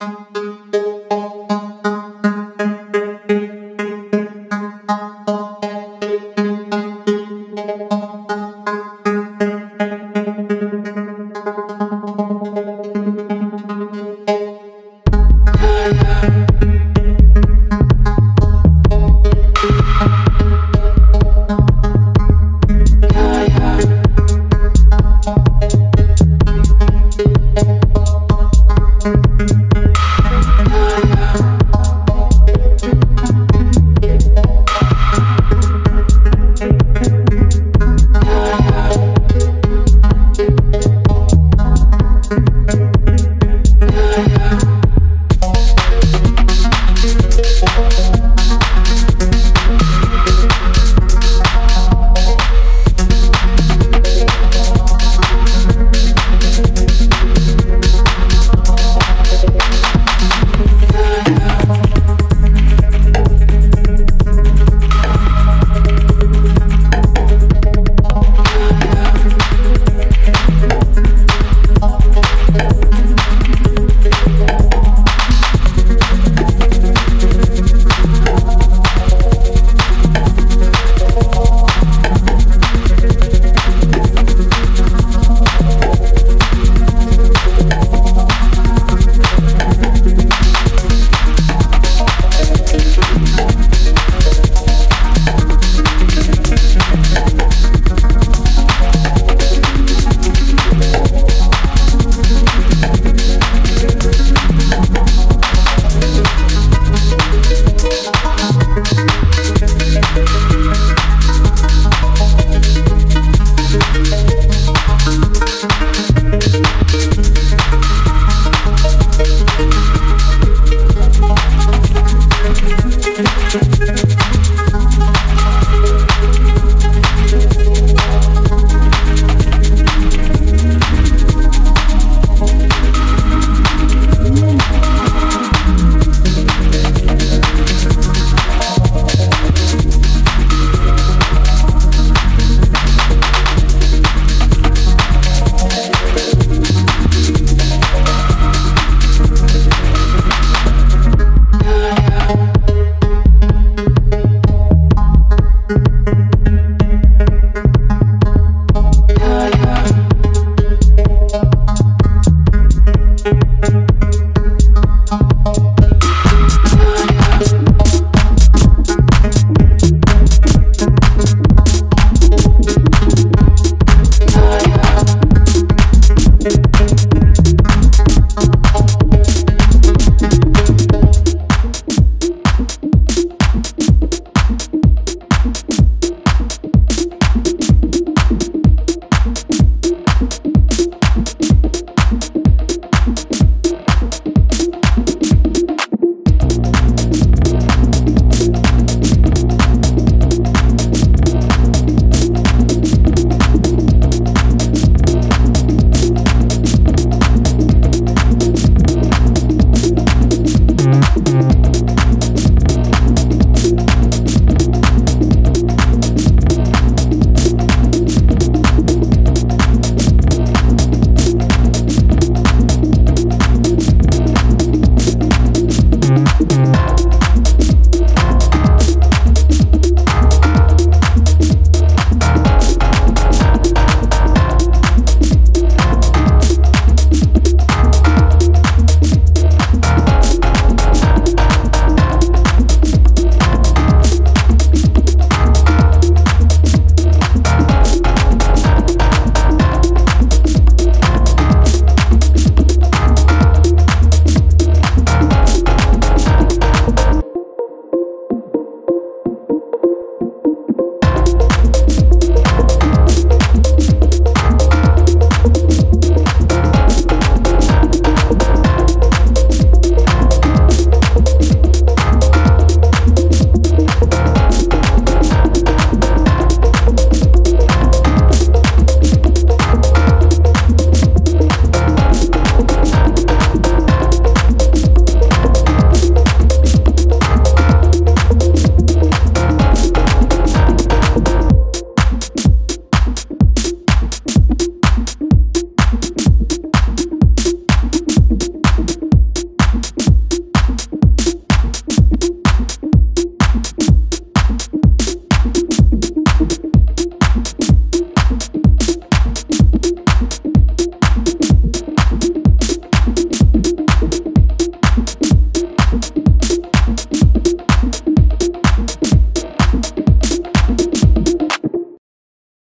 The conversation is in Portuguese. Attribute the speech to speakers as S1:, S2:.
S1: Música